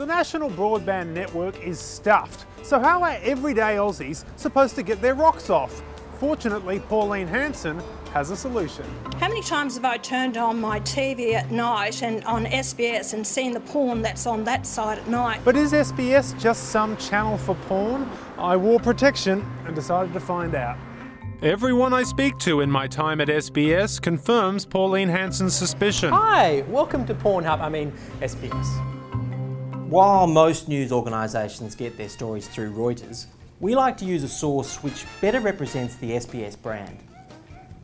The National Broadband Network is stuffed, so how are everyday Aussies supposed to get their rocks off? Fortunately, Pauline Hanson has a solution. How many times have I turned on my TV at night and on SBS and seen the porn that's on that side at night? But is SBS just some channel for porn? I wore protection and decided to find out. Everyone I speak to in my time at SBS confirms Pauline Hanson's suspicion. Hi, welcome to Pornhub, I mean SBS. While most news organisations get their stories through Reuters, we like to use a source which better represents the SBS brand.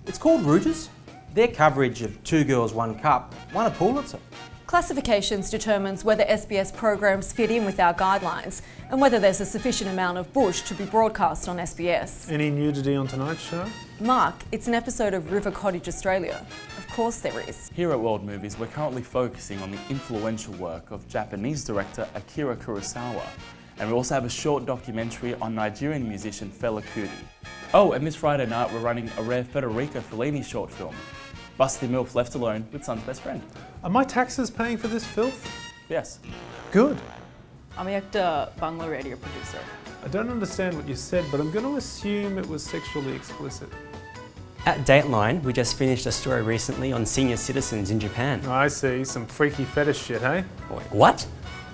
It's called Reuters. Their coverage of Two Girls One Cup won a Pulitzer. Classifications determines whether SBS programs fit in with our guidelines and whether there's a sufficient amount of bush to be broadcast on SBS. Any nudity on tonight's show? Mark, it's an episode of River Cottage Australia. Of course there is. Here at World Movies, we're currently focusing on the influential work of Japanese director Akira Kurosawa. And we also have a short documentary on Nigerian musician Fela Kuti. Oh, and this Friday night we're running a rare Federico Fellini short film, Busty MILF Left Alone with Son's Best Friend. Are my taxes paying for this filth? Yes. Good. আমি একটা Bangla radio producer I don't understand what you said, but I'm going to assume it was sexually explicit. At Dateline, we just finished a story recently on senior citizens in Japan. I see, some freaky fetish shit, hey? Wait, what?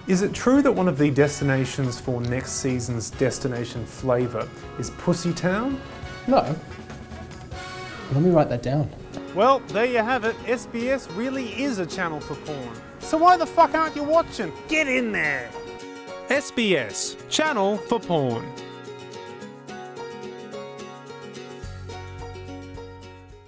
Is it true that one of the destinations for next season's Destination Flavour is Pussytown? No. Let me write that down. Well, there you have it. SBS really is a channel for porn. So why the fuck aren't you watching? Get in there! SBS, channel for porn.